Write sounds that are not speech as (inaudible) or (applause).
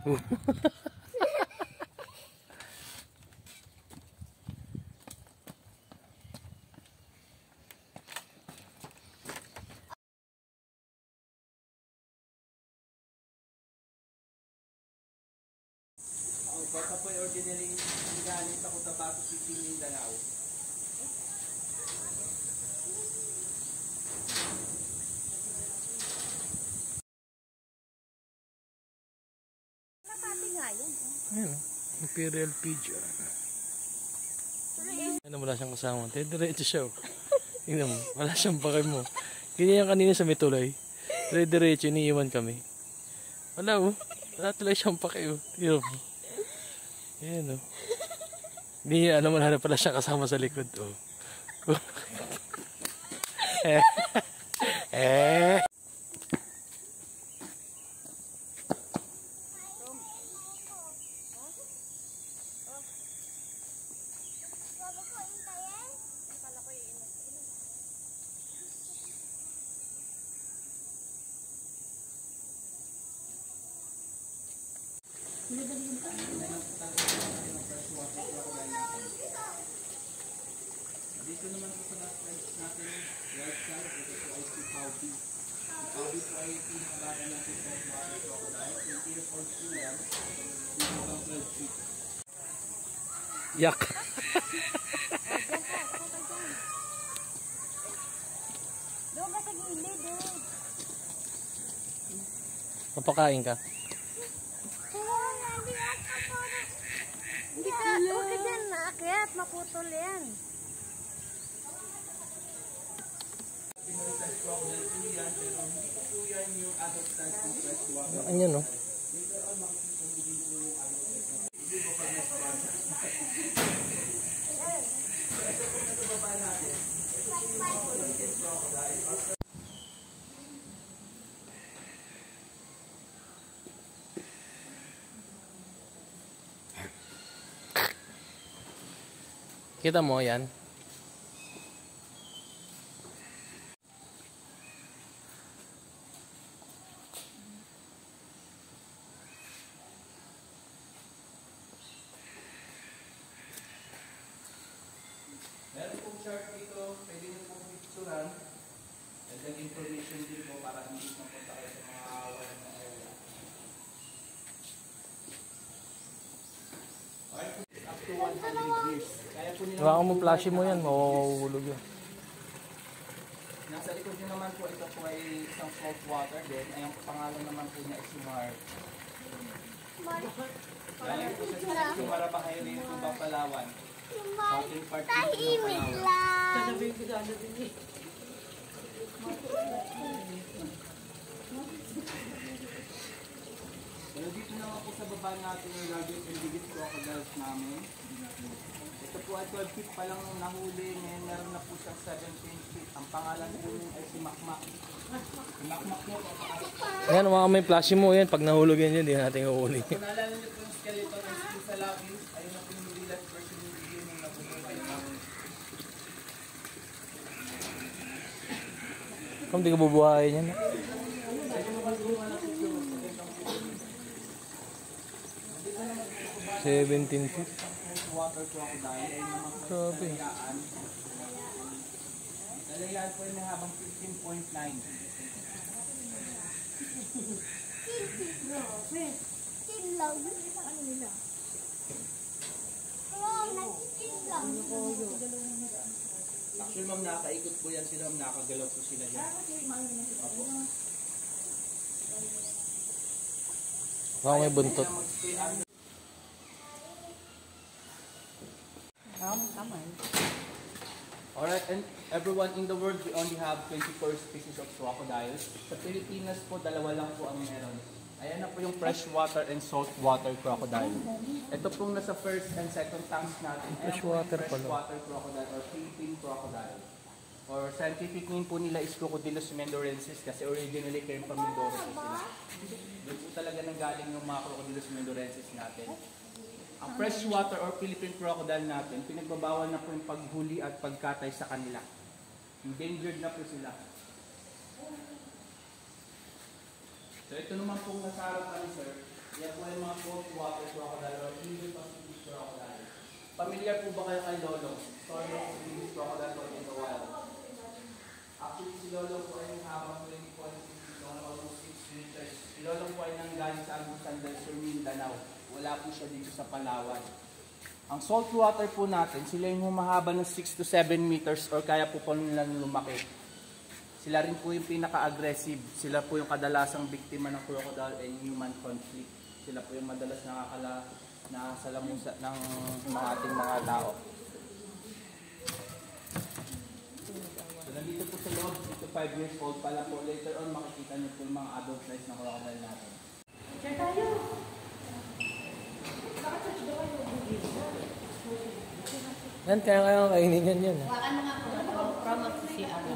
Baka po ordinary galit ako tabato si Mindanao. Napati nga yun. Ayun, Imperial Pigeon. Ano, wala siyang kasama. Diretso siya. oh. (laughs) Tingnan mo, wala siyang bakay mo. Ganyan yung kanina sa may tulay. Dire-diretso, iniiwan kami. Wala oh. Wala tuloy siyang pakay oh. Tingnan mo. Ayan oh. Hindi niya alam wala na pala siya kasama sa likod oh. (laughs) eh. (laughs) eh. Dito naman po sa last friends natin, right side, ito po ay si Howdy. Ang Howdy po ay pinakalaga natin sa water crocodile. 20 years old po yan. Dito hanggang 12 feet. Yak. Doon ka sa gilid, eh. Papakain ka. Hindi ka, huwag ka dyan naakyat, maputol yan. Po yan, pero hindi po po yan yung adult size ng freshwater. Ano no? Kita mo yan? Meron pong chart dito, pwede nyo pong picturean. Dagdag information din po para hindi mapunta kayo sa mga walang na to 100 degrees. Kaya po nila Baka mo flashy mo yan, mahuhulog yan. Nasa likod nyo naman po, ito po ay isang salt water din. Ay, ang pangalan naman po niya is Sumar. Galing po sa Sumara Bahay rin po ba Palawan. Southern part din ng Palawan. lang. Pero dito naman po sa baba natin yung largest and biggest crocodiles namin. Ito po ay 12 feet pa lang nung nahuli. Ngayon meron na po siyang 17 feet. Ang pangalan po ay si Makmak. Si Makmak po. Ayan, mga may flashy mo yan. Pag nahulog yan yun, hindi natin uhuli. Kung naalala niyo po yung skeleton ng skin sa labis, ayun na po yung last version ng video nung nabubuhay namin. Kung di ka bubuhayin yan. Seventeen feet. Water crocodile. Yung Grabe. dalayaan. Po yung may habang 15.9. Sinlaw. Ano nila? Oh. Actually ma'am, nakaikot po yan sila. ma'am. Nakagalaw po sila yan. Opo. Baka may buntot. Kaya magstay under Alright, and everyone in the world, we only have 24 species of crocodiles. Sa Pilipinas po, dalawa lang po ang meron. Ayan na po yung freshwater and saltwater crocodile. Ito pong nasa first and second tanks natin. Ayan po yung Freshwater pala. freshwater crocodile or Philippine crocodile. Or scientific name po nila is Crocodilus mendorensis kasi originally came from Mindoro po. Doon po talaga nanggaling yung mga Crocodilus mendorensis natin. Ang freshwater or Philippine crocodile natin, pinagbabawal na po yung paghuli at pagkatay sa kanila. Endangered na po sila. So ito naman pong nasa harapan, sir, Yan po yung mga saltwater crocodile or Indian Pacific crocodile. Familiar po ba kayo kay Lolo? Of English crocodile po in the wild. Actually, si Lolo po ay habang 20.6 long, almost 6 meters. Si Lolo po ay nanggaling sa Agusan del Sur, Mindanao. Wala po siya dito sa Palawan. Ang saltwater po natin, sila yung humahaba ng 6 to 7 meters or kaya po po nilang lumaki. Sila rin po yung pinaka-aggressive. Sila po yung kadalasang biktima ng crocodile and human conflict. Sila po yung madalas nakakala nakasalamusa ng mga ating mga tao. So nandito po sa loob, dito 5 years old pa lang po. Later on, makikita niyo po yung mga adult size na crocodile natin. Yan, kaya kaya kainin yan yan. ah. Lahat na yan ang